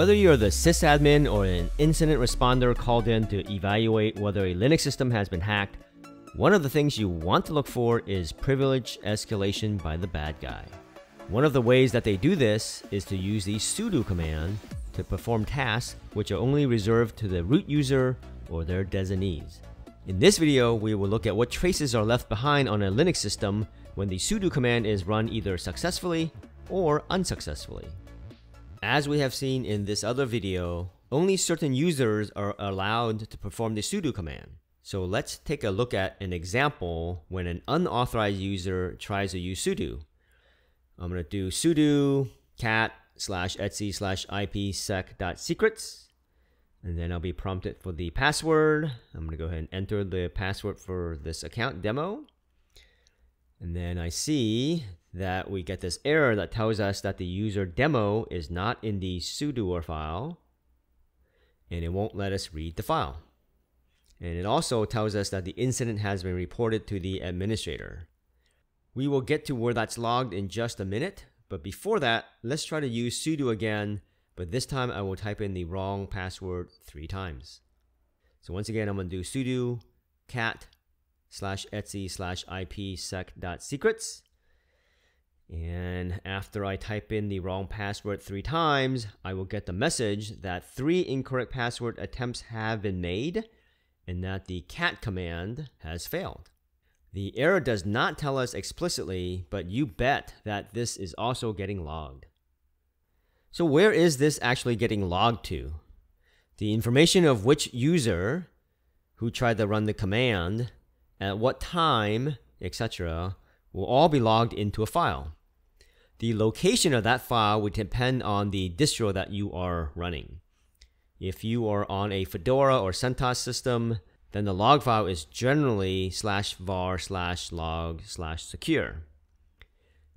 Whether you're the sysadmin or an incident responder called in to evaluate whether a Linux system has been hacked, one of the things you want to look for is privilege escalation by the bad guy. One of the ways that they do this is to use the sudo command to perform tasks which are only reserved to the root user or their designees. In this video, we will look at what traces are left behind on a Linux system when the sudo command is run either successfully or unsuccessfully. As we have seen in this other video, only certain users are allowed to perform the sudo command. So let's take a look at an example when an unauthorized user tries to use sudo. I'm going to do sudo cat slash etc slash ipsec secrets and then I'll be prompted for the password. I'm going to go ahead and enter the password for this account demo. And then I see that we get this error that tells us that the user demo is not in the sudoer file and it won't let us read the file. And it also tells us that the incident has been reported to the administrator. We will get to where that's logged in just a minute, but before that, let's try to use sudo again, but this time I will type in the wrong password three times. So once again, I'm going to do sudo cat slash etc slash ipsec dot secrets. And after I type in the wrong password three times, I will get the message that three incorrect password attempts have been made and that the cat command has failed. The error does not tell us explicitly, but you bet that this is also getting logged. So where is this actually getting logged to? The information of which user who tried to run the command, at what time, etc., will all be logged into a file. The location of that file would depend on the distro that you are running. If you are on a Fedora or CentOS system, then the log file is generally slash var slash log slash secure.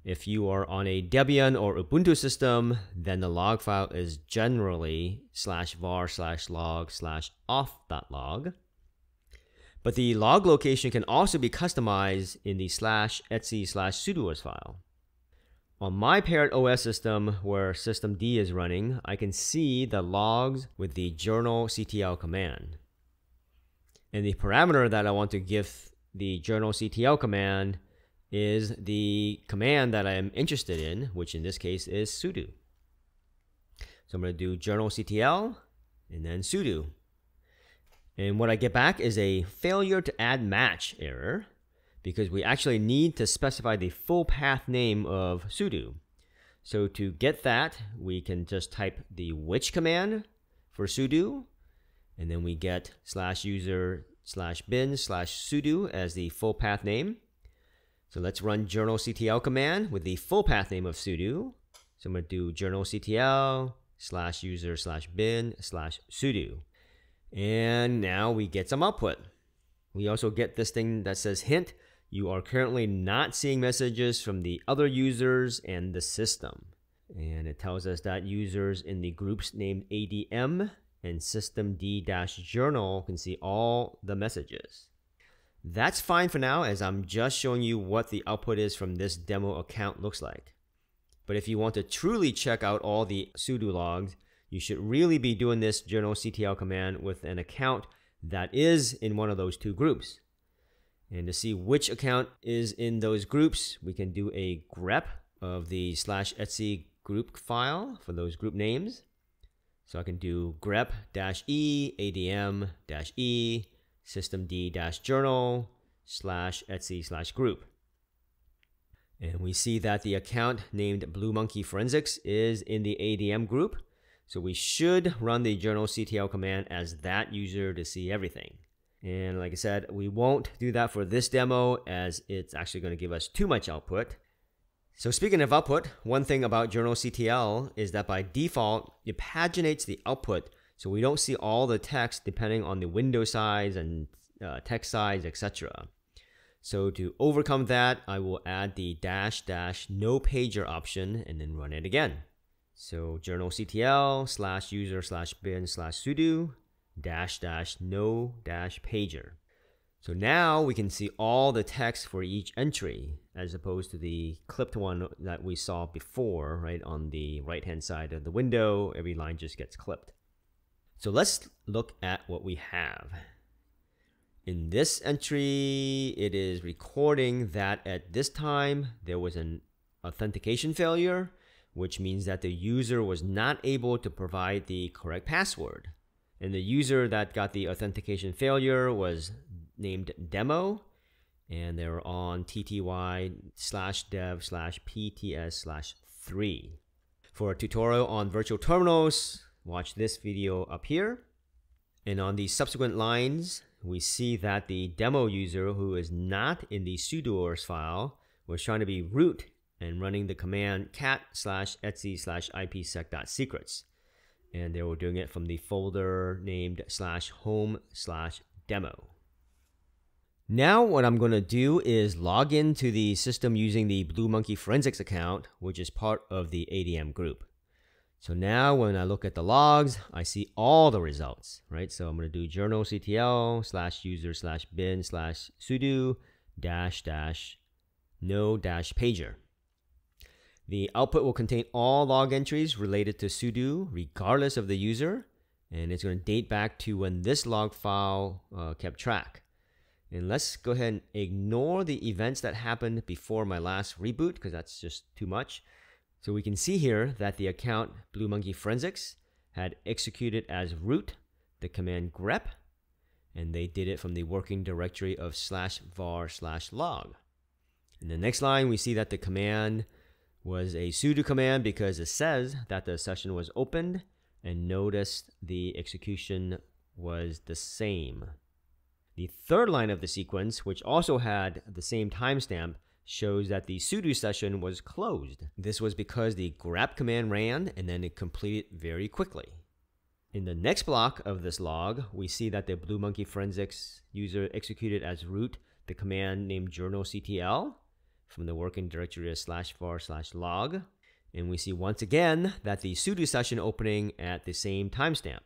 If you are on a Debian or Ubuntu system, then the log file is generally slash var slash log slash auth.log. But the log location can also be customized in the slash etc slash sudoers file. On my Parrot OS system where systemd is running, I can see the logs with the journalctl command. And the parameter that I want to give the journalctl command is the command that I am interested in, which in this case is sudo. So I'm going to do journalctl and then sudo. And what I get back is a failure to add match error because we actually need to specify the full path name of sudo. So to get that, we can just type the which command for sudo, and then we get slash user slash bin slash sudo as the full path name. So let's run journalctl command with the full path name of sudo. So I'm going to do journalctl slash user slash bin slash sudo. And now we get some output. We also get this thing that says hint you are currently not seeing messages from the other users and the system. And it tells us that users in the groups named ADM and systemd-journal can see all the messages. That's fine for now as I'm just showing you what the output is from this demo account looks like. But if you want to truly check out all the sudo logs, you should really be doing this journalctl command with an account that is in one of those two groups. And to see which account is in those groups, we can do a grep of the slash etc group file for those group names. So I can do grep dash e adm dash e systemd dash journal slash etc slash group. And we see that the account named Blue Monkey Forensics is in the ADM group. So we should run the journalctl command as that user to see everything. And like I said, we won't do that for this demo as it's actually going to give us too much output. So speaking of output, one thing about journalctl is that by default, it paginates the output so we don't see all the text depending on the window size and uh, text size, etc. So to overcome that, I will add the dash dash no pager option and then run it again. So journalctl slash user slash bin slash sudo dash dash no dash pager. So now we can see all the text for each entry. as opposed to the clipped one that we saw before, right? On the right hand side of the window, every line just gets clipped. So let's look at what we have. In this entry, it is recording that at this time there was an authentication failure, which means that the user was not able to provide the correct password. And the user that got the authentication failure was named demo, and they're on tty slash dev slash pts slash 3. For a tutorial on virtual terminals, watch this video up here. And on the subsequent lines, we see that the demo user who is not in the sudoers file was trying to be root and running the command cat slash etc slash ipsec.secrets. And they were doing it from the folder named slash home slash demo. Now what I'm going to do is log into the system using the Blue Monkey Forensics account, which is part of the ADM group. So now when I look at the logs, I see all the results, right? So I'm going to do journalctl slash user slash bin slash sudo dash dash no dash pager. The output will contain all log entries related to sudo regardless of the user, and it's going to date back to when this log file uh, kept track. And let's go ahead and ignore the events that happened before my last reboot because that's just too much. So we can see here that the account Blue Monkey Forensics had executed as root the command grep, and they did it from the working directory of slash var slash log. In the next line, we see that the command was a sudo command because it says that the session was opened, and notice the execution was the same. The third line of the sequence, which also had the same timestamp, shows that the sudo session was closed. This was because the grep command ran and then it completed very quickly. In the next block of this log, we see that the Blue Monkey Forensics user executed as root the command named journalctl from the working directory of slash var slash log. And we see once again that the sudo session opening at the same timestamp.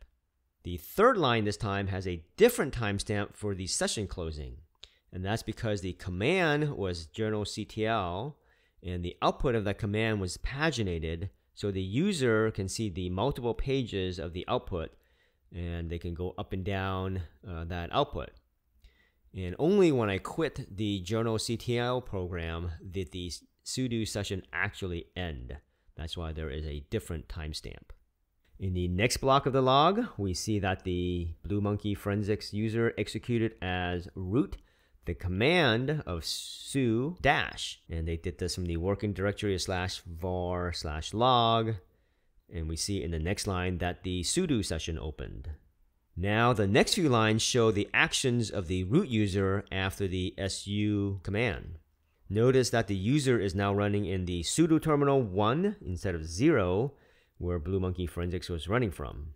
The third line this time has a different timestamp for the session closing. And that's because the command was journalctl, and the output of that command was paginated, so the user can see the multiple pages of the output, and they can go up and down uh, that output. And only when I quit the journalctl program did the sudo session actually end. That's why there is a different timestamp. In the next block of the log, we see that the Blue Monkey Forensics user executed as root the command of su dash. And they did this from the working directory slash var slash log. And we see in the next line that the sudo session opened. Now the next few lines show the actions of the root user after the su command. Notice that the user is now running in the pseudo terminal 1 instead of 0, where Blue Monkey Forensics was running from.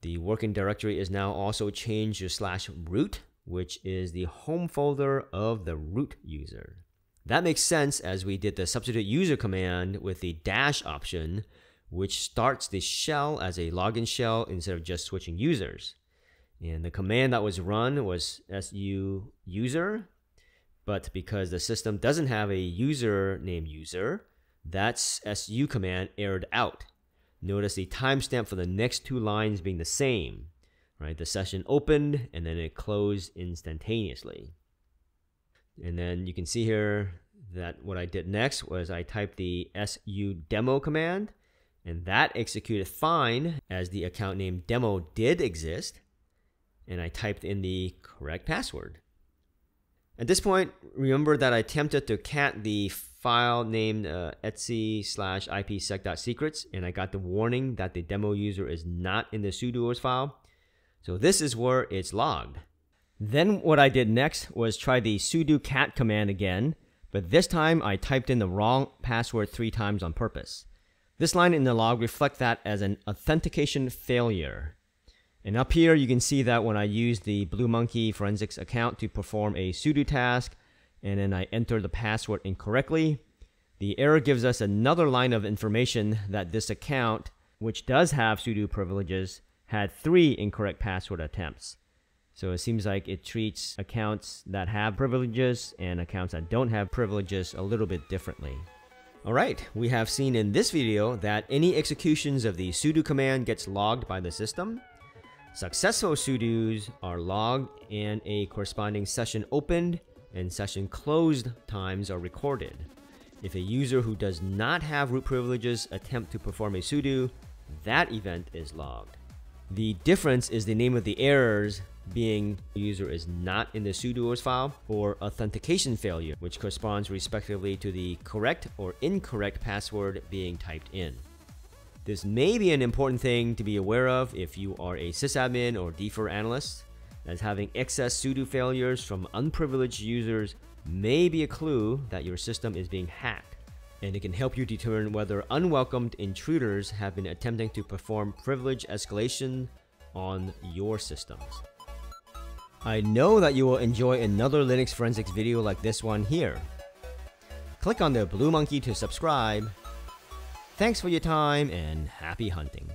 The working directory is now also changed to slash root, which is the home folder of the root user. That makes sense as we did the substitute user command with the dash option, which starts the shell as a login shell instead of just switching users. And the command that was run was su user, but because the system doesn't have a user named user, that su command errored out. Notice the timestamp for the next two lines being the same right? The session opened and then it closed instantaneously. And then you can see here that what I did next was I typed the su demo command and that executed fine as the account name demo did exist and I typed in the correct password. At this point, remember that I attempted to cat the file named uh, etc slash ipsec.secrets and I got the warning that the demo user is not in the sudoers file. So this is where it's logged. Then what I did next was try the sudo cat command again, but this time I typed in the wrong password three times on purpose. This line in the log reflects that as an authentication failure. And up here you can see that when I use the Blue Monkey Forensics account to perform a sudo task, and then I enter the password incorrectly, the error gives us another line of information that this account, which does have sudo privileges, had three incorrect password attempts. So it seems like it treats accounts that have privileges and accounts that don't have privileges a little bit differently. Alright, we have seen in this video that any executions of the sudo command gets logged by the system. Successful sudos are logged and a corresponding session opened and session closed times are recorded. If a user who does not have root privileges attempt to perform a sudo, that event is logged. The difference is the name of the errors being the user is not in the sudoers file or authentication failure, which corresponds respectively to the correct or incorrect password being typed in. This may be an important thing to be aware of if you are a sysadmin or DFIR analyst, as having excess sudo failures from unprivileged users may be a clue that your system is being hacked, and it can help you determine whether unwelcomed intruders have been attempting to perform privilege escalation on your systems. I know that you will enjoy another Linux forensics video like this one here. Click on the blue monkey to subscribe. Thanks for your time and happy hunting.